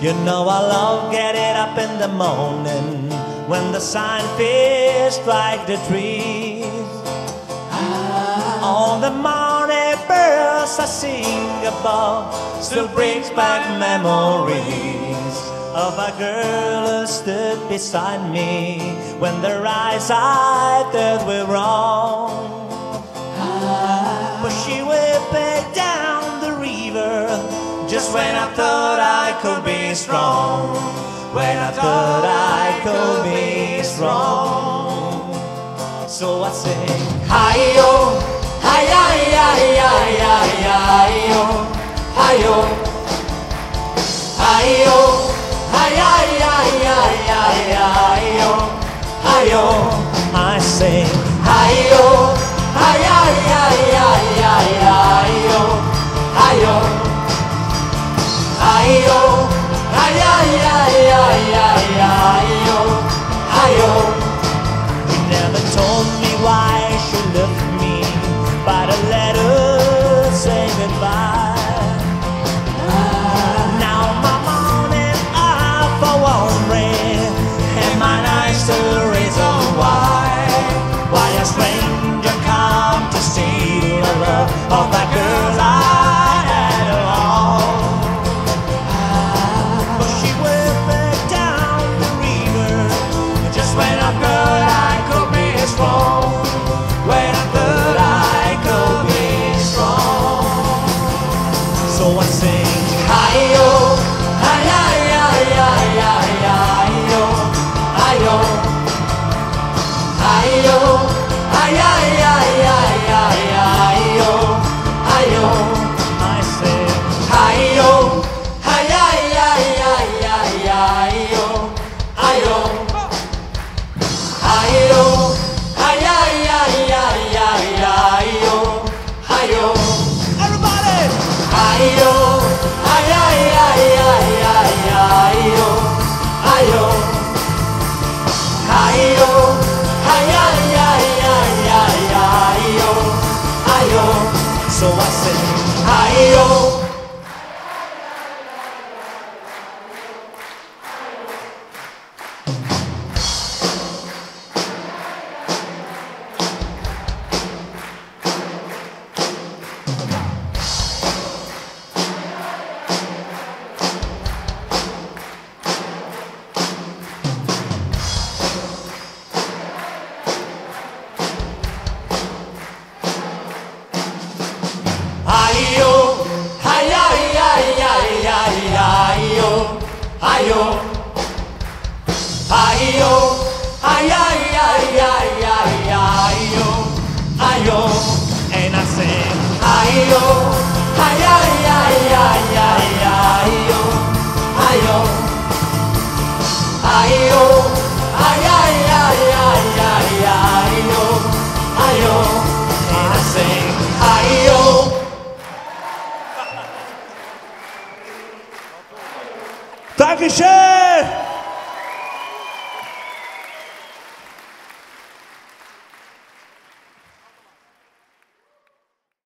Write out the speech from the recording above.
You know I love getting up in the morning when the sun fish strike the trees. Ah. All the morning birds I sing about still brings back memories of a girl who stood beside me when the rise I thought were wrong. Ah. But she just when I thought I could be strong. When I thought I could be strong. So I sing, Hi-yo, hi-yi-yi-yi-yi-yi-yo, So I hi-yo. Hi-yo, Dankeschön!